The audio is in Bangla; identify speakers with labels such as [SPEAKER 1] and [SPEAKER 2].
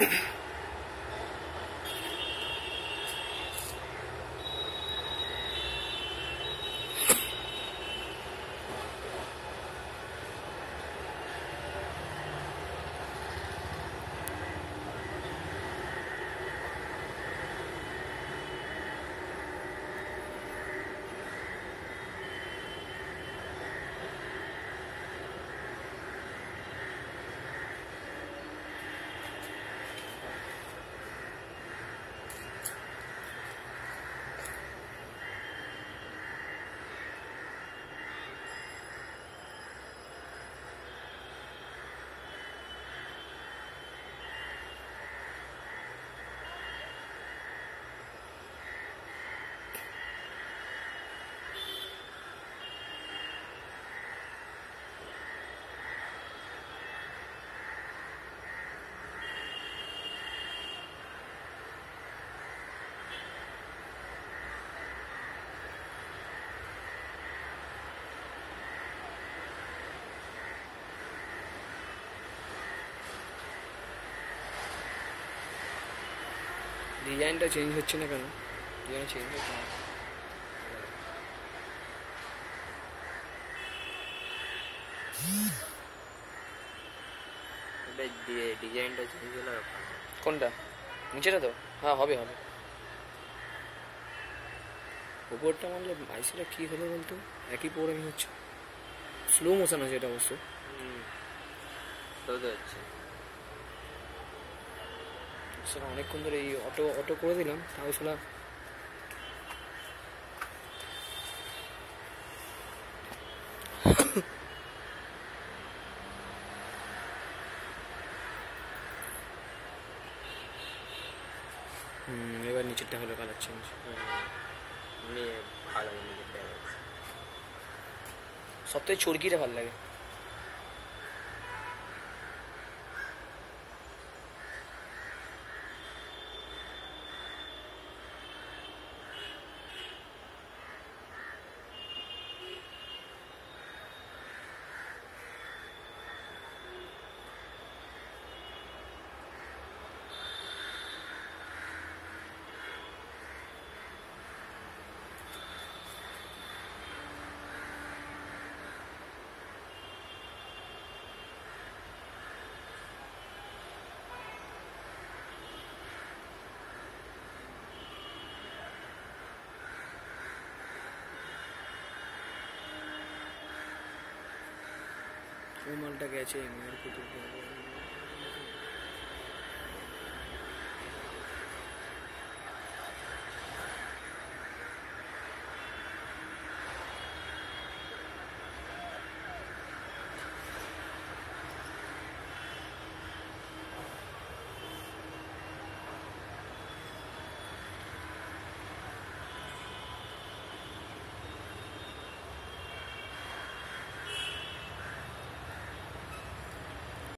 [SPEAKER 1] you ডিজাইনটা চেঞ্জ হচ্ছে না কেন? ডিজাইন চেঞ্জ হচ্ছে না।
[SPEAKER 2] ডিজাইনটা চেঞ্জ হলো
[SPEAKER 1] কোনটা? নিচেটা তো? হ্যাঁ হবে হবে। উপরটা মানলে আইসিটা কী হলো বলতো? একই প্রোগ্রামিং হচ্ছে। স্লো মোশন আছে এটা অবশ্য।
[SPEAKER 2] হচ্ছে।
[SPEAKER 1] সেটা অনেকক্ষণ ধরে এই অটো অটো করে দিলাম তাও হুম এবার নিচেরটা হলো কালার চেঞ্জ
[SPEAKER 2] ভালো
[SPEAKER 1] সব থেকে চর্কিটা ভালো লাগে। ওই মালটা গেছে এমনি আর